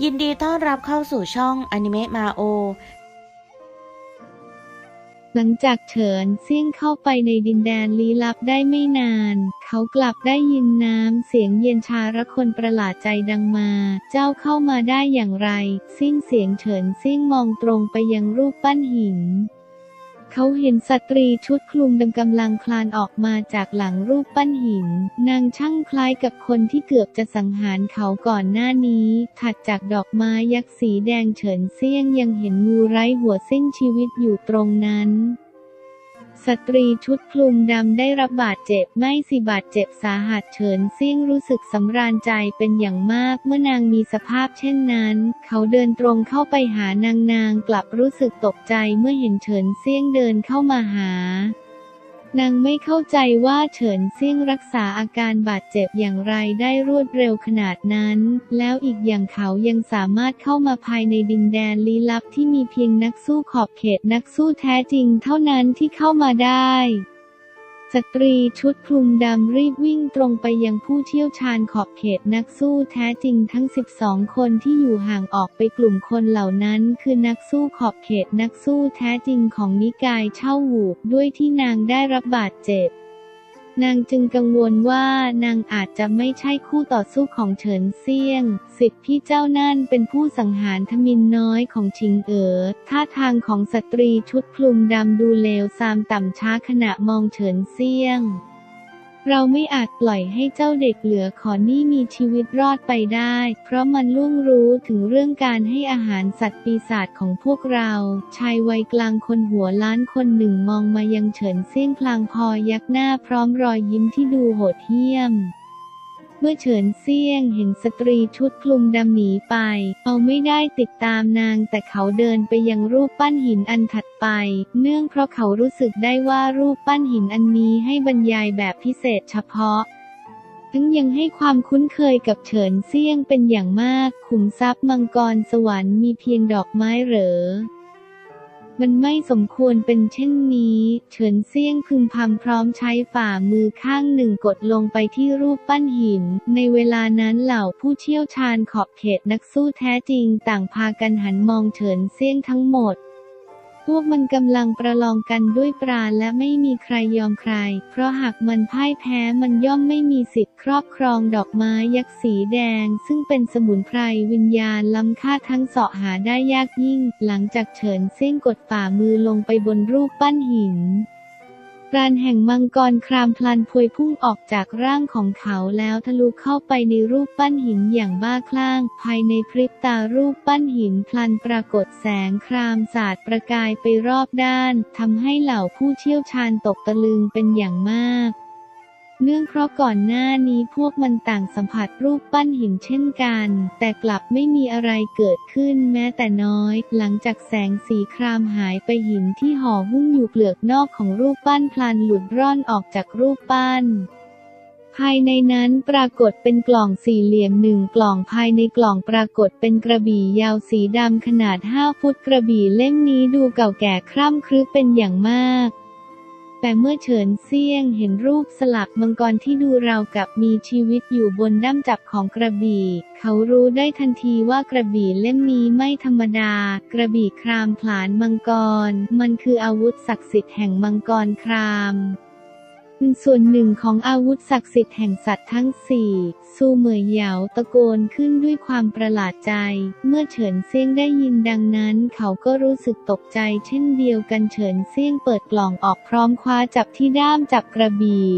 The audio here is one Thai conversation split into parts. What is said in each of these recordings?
ยินดีต้อนรับเข้าสู่ช่องอนิเมะมาโอ หลังจากเฉินเซี่ยงเข้าไปในดินแดนลี้ลับได้ไม่นาน เขากลับได้ยินน้ำเสียงเย็นชาระคนประหลาดใจดังมา เจ้าเข้ามาได้อย่างไรซิ่งเสียงเฉินเซี่ยงมองตรงไปยังรูปปั้นหิน เขาเห็นสตรีชุดคลุมดำกำลังคลานออกมาจากหลังรูปปั้นหิน นางช่างคล้ายกับคนที่เกือบจะสังหารเขาก่อนหน้านี้ ถัดจากดอกไม้ยักษ์สีแดงเฉินเซี่ยงยังเห็นงูไร้หัวสิ้นชีวิตอยู่ตรงนั้น สตรีชุดคลุมดำได้รับบาดเจ็บไม่สิบาดเจ็บสาหัสเฉินเซี่ยงรู้สึกสำราญใจเป็นอย่างมากเมื่อนางมีสภาพเช่นนั้น เขาเดินตรงเข้าไปหานางนางกลับรู้สึกตกใจเมื่อเห็นเฉินเซี่ยงเดินเข้ามาหา นางไม่เข้าใจว่าเฉินเซี่ยงรักษาอาการบาดเจ็บอย่างไรได้รวดเร็วขนาดนั้น แล้วอีกอย่างเขายังสามารถเข้ามาภายในดินแดนลี้ลับที่มีเพียงนักสู้ขอบเขตนักสู้แท้จริงเท่านั้นที่เข้ามาได้ สตรีชุดคลุมดำรีบวิ่งตรงไปยังผู้เชี่ยวชาญขอบเขตนักสู้แท้จริงทั้ง 12 คนที่อยู่ห่างออกไปกลุ่มคนเหล่านั้น คือนักสู้ขอบเขตนักสู้แท้จริงของนิกายเช่าหูด้วยที่นางได้รับบาดเจ็บ นางจึงกังวลว่านางอาจจะไม่ใช่คู่ต่อสู้ของเฉินเซียง สิทธิพี่เจ้านั่นเป็นผู้สังหารทมินน้อยของชิงเอ๋อ ท่าทางของสตรีชุดคลุมดำดูเลวซามต่ำช้าขณะมองเฉินเซียง เราไม่อาจปล่อยให้เจ้าเด็กเหลือขอนี่มีชีวิตรอดไปได้ เพราะมันล่วงรู้ถึงเรื่องการให้อาหารสัตว์ปีศาจของพวกเรา ชายวัยกลางคนหัวล้านคนหนึ่งมองมายังเฉินเซี่ยงพลางพอยักหน้าพร้อมรอยยิ้มที่ดูโหดเหี้ยม เมื่อเฉินเซี่ยงเห็นสตรีชุดคลุมดำหนีไป เอาไม่ได้ติดตามนางแต่เขาเดินไปยังรูปปั้นหินอันถัดไป เนื่องเพราะเขารู้สึกได้ว่ารูปปั้นหินอันนี้ให้บรรยายแบบพิเศษเฉพาะทั้งยังให้ความคุ้นเคยกับเฉินเซี่ยงเป็นอย่างมาก ขุมทรัพย์มังกรสวรรค์มีเพียงดอกไม้เหรอ มันไม่สมควรเป็นเช่นนี้ เฉินเซี่ยงพึมพำพร้อมใช้ฝ่ามือข้างหนึ่งกดลงไปที่รูปปั้นหิน ในเวลานั้นเหล่าผู้เชี่ยวชาญขอบเขตนักสู้แท้จริงต่างพากันหันมองเฉินเซี่ยงทั้งหมด พวกมันกำลังประลองกันด้วยปราณและไม่มีใครยอมใคร เพราะหากมันพ่ายแพ้มันย่อมไม่มีสิทธิ์ครอบครองดอกไม้ยักษ์สีแดง ซึ่งเป็นสมุนไพรวิญญาณล้ำค่าทั้งเสาะหาได้ยากยิ่ง หลังจากเฉินเส้งกดฝ่ามือลงไปบนรูปปั้นหิน ปราณแห่งมังกรครามพลันพวยพุ่งออกจากร่างของเขาแล้วทะลุเข้าไปในรูปปั้นหินอย่างบ้าคลั่ง ภายในพริบตารูปปั้นหินพลันปรากฏแสงครามสาดประกายไปรอบด้านทำให้เหล่าผู้เชี่ยวชาญตกตะลึงเป็นอย่างมาก เนื่องเพราะก่อนหน้านี้พวกมันต่างสัมผัสรูปปั้นหินเช่นกัน แต่กลับไม่มีอะไรเกิดขึ้นแม้แต่น้อย หลังจากแสงสีครามหายไปหินที่ห่อหุ้มอยู่เปลือกนอกของรูปปั้นพลันหลุดร่อนออกจากรูปปั้นภายในนั้นปรากฏเป็นกล่องสี่เหลี่ยมหนึ่งกล่องภายในกล่องปรากฏเป็นกระบี่ยาวสีดำขนาด 5 ฟุตกระบี่เล่มนี้ดูเก่าแก่คร่ำครึเป็นอย่างมาก แต่เมื่อเฉินเซียงเห็นรูปสลักมังกรที่ดูราวกับมีชีวิตอยู่บนด้ามจับของกระบี่ เขารู้ได้ทันทีว่ากระบี่เล่มนี้ไม่ธรรมดา กระบี่ครามผลานมังกร มันคืออาวุธศักดิ์สิทธิ์แห่งมังกรคราม ส่วนหนึ่งของอาวุธศักดิ์สิทธิ์แห่งสัตว์ทั้งสี่ซูเหมยเหยาตะโกนขึ้นด้วยความประหลาดใจ เมื่อเฉินเซียงได้ยินดังนั้น เขาก็รู้สึกตกใจเช่นเดียวกันเฉินเซียงเปิดกล่องออกพร้อมคว้าจับที่ด้ามจับกระบี่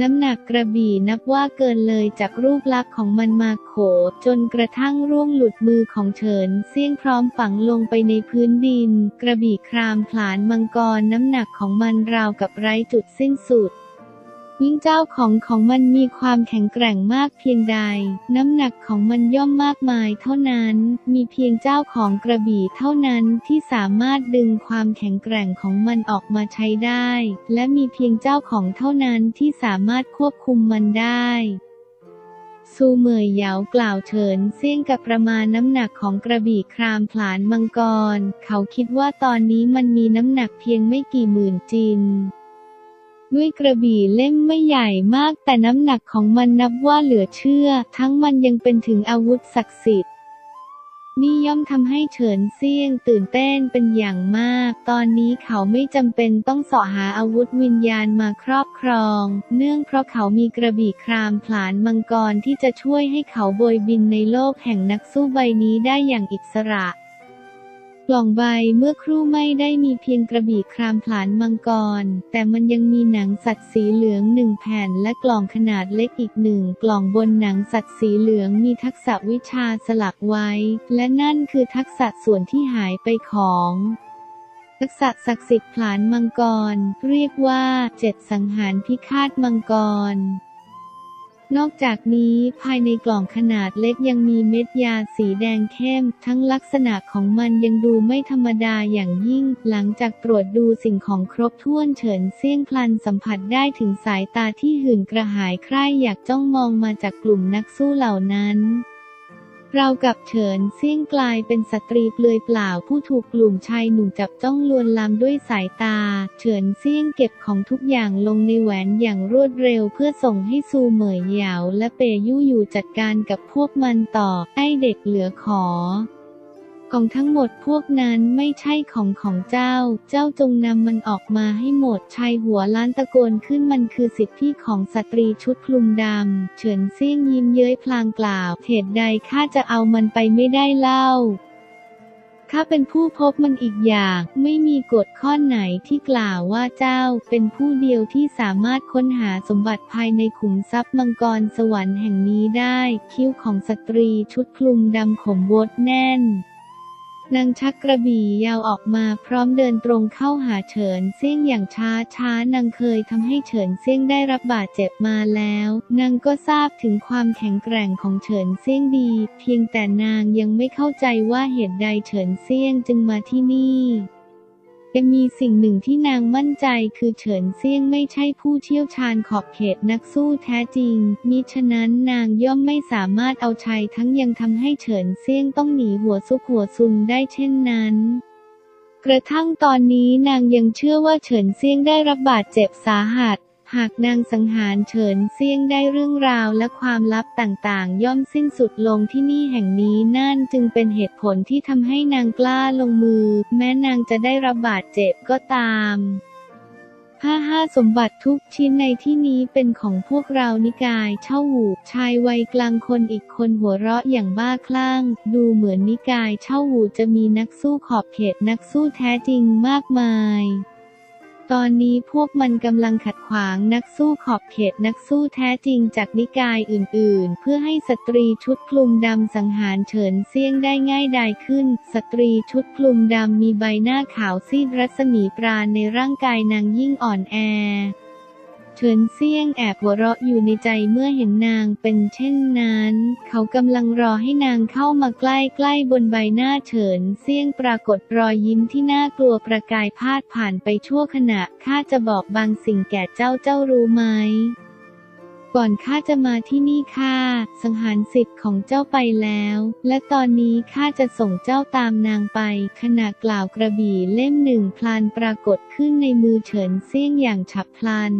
น้ำหนักกระบี่นับว่าเกินเลยจากรูปลักษณ์ของมันมาโข จนกระทั่งร่วงหลุดมือของเฉินเซี่ยงพร้อมฝังลงไปในพื้นดิน กระบี่ครามผลานมังกรน้ำหนักของมันราวกับไร้จุดสิ้นสุด ยิ่งเจ้าของของมันมีความแข็งแกร่งมากเพียงใด น้ำหนักของมันย่อมมากมายเท่านั้น มีเพียงเจ้าของกระบี่เท่านั้นที่สามารถดึงความแข็งแกร่งของมันออกมาใช้ได้ และมีเพียงเจ้าของเท่านั้นที่สามารถควบคุมมันได้ซูเหมยเหยากล่าวเฉินเซี่ยงกับประมาณน้ำหนักของกระบี่ครามผลานมังกร เขาคิดว่าตอนนี้มันมีน้ำหนักเพียงไม่กี่หมื่นจิน ด้วยกระบี่เล่มไม่ใหญ่มากแต่น้ำหนักของมันนับว่าเหลือเชื่อ ทั้งมันยังเป็นถึงอาวุธศักดิ์สิทธิ์นี่ย่อมทำให้เฉินเซียงตื่นเต้นเป็นอย่างมาก ตอนนี้เขาไม่จำเป็นต้องเสาะหาอาวุธวิญญาณมาครอบครอง เนื่องเพราะเขามีกระบี่ครามผลานมังกรที่จะช่วยให้เขาโบยบินในโลกแห่งนักสู้ใบนี้ได้อย่างอิสระ กล่องใบเมื่อครู่ไม่ได้มีเพียงกระบี่ครามผลานมังกร แต่มันยังมีหนังสัตว์สีเหลืองหนึ่งแผ่นและกล่องขนาดเล็กอีกหนึ่งกล่องบนหนังสัตว์สีเหลืองมีทักษะวิชาสลักไว้ และนั่นคือทักษะส่วนที่หายไปของทักษะศักดิ์สิทธิ์ผลานมังกร เรียกว่าเจ็ดสังหารพิฆาตมังกร นอกจากนี้ภายในกล่องขนาดเล็กยังมีเม็ดยาสีแดงเข้ม ทั้งลักษณะของมันยังดูไม่ธรรมดาอย่างยิ่ง หลังจากตรวจดูสิ่งของครบถ้วนเฉินเซี่ยงพลันสัมผัสได้ถึงสายตาที่หื่นกระหายใคร่อยากจ้องมองมาจากกลุ่มนักสู้เหล่านั้น เรากับเฉินเซี่ยงกลายเป็นสตรีเปลือยเปล่าผู้ถูกกลุ่มชายหนุ่มจับจ้องลวนลามด้วยสายตา เฉินเซี่ยงเก็บของทุกอย่างลงในแหวนอย่างรวดเร็วเพื่อส่งให้ซูเหมยเหยาและเปยู่อยู่จัดการกับพวกมันต่อไอเด็กเหลือขอ ของทั้งหมดพวกนั้นไม่ใช่ของของเจ้า เจ้าจงนำมันออกมาให้หมด ชายหัวล้านตะโกนขึ้นมันคือสิทธิของสตรีชุดคลุมดำ เฉินเซี่ยงยิ้มเย้ยพลางกล่าวเหตุใดข้าจะเอามันไปไม่ได้เล่าข้าเป็นผู้พบมันอีกอย่าง ไม่มีกฎข้อไหนที่กล่าวว่าเจ้าเป็นผู้เดียวที่สามารถค้นหาสมบัติภายในขุมทรัพย์มังกรสวรรค์แห่งนี้ได้ คิ้วของสตรีชุดคลุมดำขมวดแน่น นางชักกระบี่ยาวออกมาพร้อมเดินตรงเข้าหาเฉินเซี่ยงอย่างช้าช้านางเคยทำให้เฉินเซี่ยงได้รับบาดเจ็บมาแล้ว นางก็ทราบถึงความแข็งแกร่งของเฉินเซี่ยงดี เพียงแต่นางยังไม่เข้าใจว่าเหตุใดเฉินเซี่ยงจึงมาที่นี่ ยังมีสิ่งหนึ่งที่นางมั่นใจคือเฉินเซี่ยงไม่ใช่ผู้เชี่ยวชาญขอบเขตนักสู้แท้จริง มิฉะนั้นนางย่อมไม่สามารถเอาชัยทั้งยังทำให้เฉินเซี่ยงต้องหนีหัวซุกหัวซุนได้เช่นนั้นกระทั่งตอนนี้นางยังเชื่อว่าเฉินเซียงได้รับบาดเจ็บสาหัส หากนางสังหารเฉินเซี่ยงได้เรื่องราวและความลับต่างๆ ย่อมสิ้นสุดลงที่นี่แห่งนี้นั่นจึงเป็นเหตุผลที่ทำให้นางกล้าลงมือ แม้นางจะได้รับบาดเจ็บก็ตามห้าห้าสมบัติทุกชิ้นในที่นี้เป็นของพวกเรานิกายเช่าหูชายวัยกลางคนอีกคนหัวเราะอย่างบ้าคลั่ง ดูเหมือนนิกายเช่าหูจะมีนักสู้ขอบเขตนักสู้แท้จริงมากมาย ตอนนี้พวกมันกำลังขัดขวางนักสู้ขอบเขตนักสู้แท้จริงจากนิกายอื่นๆ เพื่อให้สตรีชุดคลุมดำสังหารเฉินเซี่ยงได้ง่ายดายขึ้น สตรีชุดคลุมดำมีใบหน้าขาวซีดรัศมีปราณในร่างกายนางยิ่งอ่อนแอ เฉินเซี่ยงแอบหัวเราะอยู่ในใจเมื่อเห็นนางเป็นเช่นนั้น เขากำลังรอให้นางเข้ามาใกล้ๆบนใบหน้าเฉินเซี่ยงปรากฏรอยยิ้มที่น่ากลัวประกายพาดผ่านไปชั่วขณะ ข้าจะบอกบางสิ่งแก่เจ้าเจ้ารู้ไหม ก่อนข้าจะมาที่นี่ข้าสังหารสิทธิ์ของเจ้าไปแล้ว และตอนนี้ข้าจะส่งเจ้าตามนางไป ขณะกล่าวกระบี่เล่มหนึ่งพลันปรากฏขึ้นในมือเฉินเซี่ยงอย่างฉับพลัน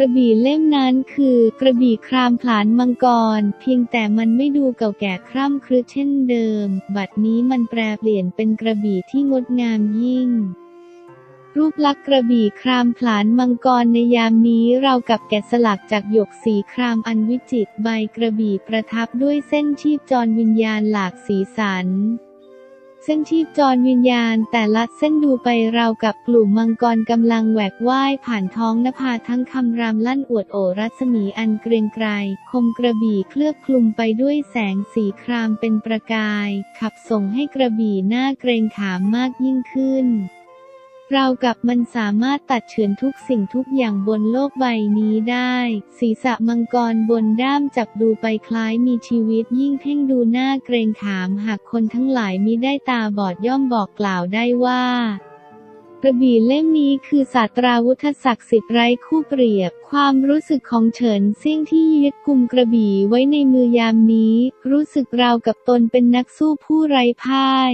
ระบี่เล่มนั้นคือ กระบี่ครามผลานมังกร เพียงแต่มันไม่ดูเก่าแก่คร่ำครึเช่นเดิม บัดนี้มันแปลเปลี่ยนเป็นกระบี่ที่งดงามยิ่งรูปลักษณ์กระบี่ครามผลานมังกรในยามนี้เรากับแกะสลักจากหยกสีครามอันวิจิตรใบกระบี่ประทับด้วยเส้นชีพจรวิญญาณหลากสีสัน เส้นชีพจรวิญญาณ แต่ละเส้นดูไปราวกับกลุ่มมังกรกำลังแหวกว่ายผ่านท้องนภาทั้งคำรามลั่นอวดโอรัศมีอันเกรียงไกรคมกระบี่เคลือบคลุมไปด้วยแสงสีครามเป็นประกาย ขับส่งให้กระบี่หน้าเกรงขามมากยิ่งขึ้น เรากับมันสามารถตัดเฉือนทุกสิ่งทุกอย่างบนโลกใบนี้ได้ ศีรษะมังกรบนด้ามจับดูไปคล้ายมีชีวิตยิ่งเพ่งดูหน้าเกรงขามหากคนทั้งหลายมิได้ตาบอดย่อมบอกกล่าวได้ว่ากระบี่เล่มนี้คือศาสตราวุธศักดิ์สิทธิ์ไร้คู่เปรียบ ความรู้สึกของเฉินเซี่ยงที่ยึดกุมกระบี่ไว้ในมือยามนี้ รู้สึกราวกับตนเป็นนักสู้ผู้ไร้พ่าย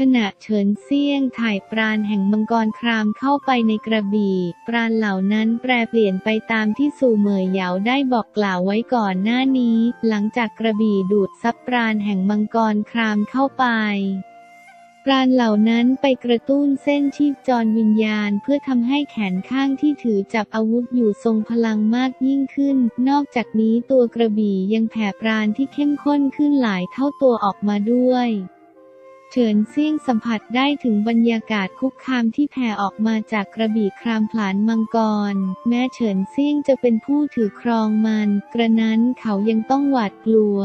ขณะเฉินเซี่ยงถ่ายปราณแห่งมังกรครามเข้าไปในกระบี่ ปราณเหล่านั้นแปรเปลี่ยนไปตามที่สู่เหมยเหยาได้บอกกล่าวไว้ก่อนหน้านี้ หลังจากกระบี่ดูดซับปราณแห่งมังกรครามเข้าไปปราณเหล่านั้นไปกระตุ้นเส้นชีพจรวิญญาณเพื่อทำให้แขนข้างที่ถือจับอาวุธอยู่ทรงพลังมากยิ่งขึ้น นอกจากนี้ตัวกระบี่ยังแผ่ปราณที่เข้มข้นขึ้นหลายเท่าตัวออกมาด้วย เฉินเซี่ยงสัมผัสได้ถึงบรรยากาศคุกคามที่แผ่ออกมาจากกระบี่ครามผลานมังกร แม้เฉินเซี่ยงจะเป็นผู้ถือครองมัน กระนั้นเขายังต้องหวาดกลัว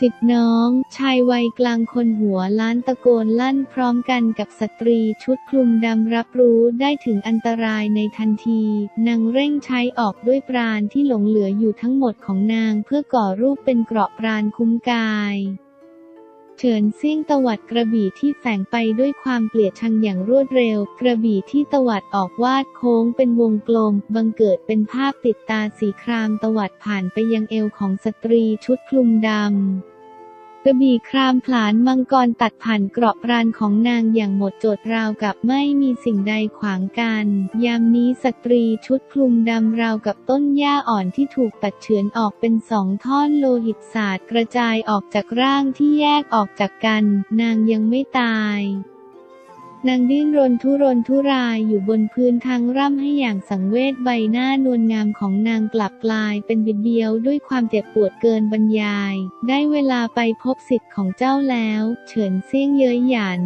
สิทธิน้อง ชายวัยกลางคนหัวล้านตะโกนลั่นพร้อมกันกับสตรีชุดคลุมดำรับรู้ได้ถึงอันตรายในทันที นางเร่งใช้ออกด้วยปราณที่หลงเหลืออยู่ทั้งหมดของนางเพื่อก่อรูปเป็นเกราะปราณคุ้มกาย เฉินซิ่งตวัดกระบี่ที่แฝงไปด้วยความเกลียดชังอย่างรวดเร็ว กระบี่ที่ตวัดออกวาดโค้งเป็นวงกลม บังเกิดเป็นภาพติดตาสีครามตวัดผ่านไปยังเอวของสตรีชุดคลุมดำ กระบี่ครามผลานมังกรตัดผ่านเกราะปราณของนางอย่างหมดจดราวกับไม่มีสิ่งใดขวางกัน ยามนี้สตรีชุดคลุมดำราวกับต้นหญ้าอ่อนที่ถูกตัดเฉือนออกเป็นสองท่อนโลหิตศาสตร์กระจายออกจากร่างที่แยกออกจากกัน นางยังไม่ตาย นางดิ้นรนทุรนทุรายอยู่บนพื้นทางร่ำให้อย่างสังเวชใบหน้านวลงามของนางกลับกลายเป็นบิดเบี้ยวด้วยความเจ็บปวดเกินบรรยาย ได้เวลาไปพบสิทธิ์ของเจ้าแล้ว เฉินเซี่ยงเย้ยหยัน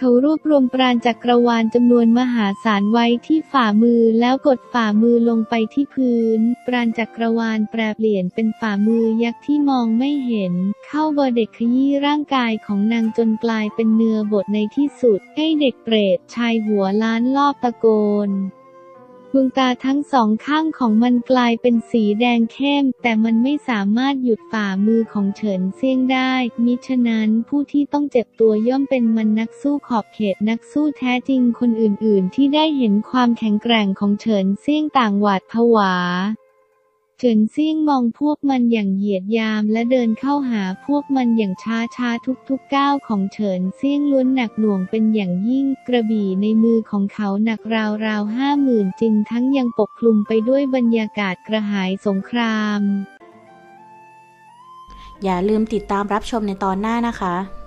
เขารวบรวมปราณจักรวาลจำนวนมหาศาลไว้ที่ฝ่ามือแล้วกดฝ่ามือลงไปที่พื้น ปราณจักรวาลแปรเปลี่ยนเป็นฝ่ามือยักษ์ที่มองไม่เห็น เข้าบเด็กขยี้ร่างกายของนางจนกลายเป็นเนื้อบทในที่สุด ให้เด็กเปรตชายหัวล้านรอบตะโกน ดวงตาทั้งสองข้างของมันกลายเป็นสีแดงเข้ม แต่มันไม่สามารถหยุดฝ่ามือของเฉินเซี่ยงได้ มิฉะนั้นผู้ที่ต้องเจ็บตัวย่อมเป็นมันนักสู้ขอบเขตนักสู้แท้จริงคนอื่นๆ ที่ได้เห็นความแข็งแกร่งของเฉินเซี่ยงต่างหวาดผวา เฉินเซี่ยงมองพวกมันอย่างเหยียดยามและเดินเข้าหาพวกมันอย่างช้าช้าทุกๆก้าวของเฉินเซี่ยงล้วนหนักหน่วงเป็นอย่างยิ่ง กระบี่ในมือของเขาหนักราวๆห้าหมื่นจริงทั้งยังปกคลุมไปด้วยบรรยากาศกระหายสงคราม อย่าลืมติดตามรับชมในตอนหน้านะคะ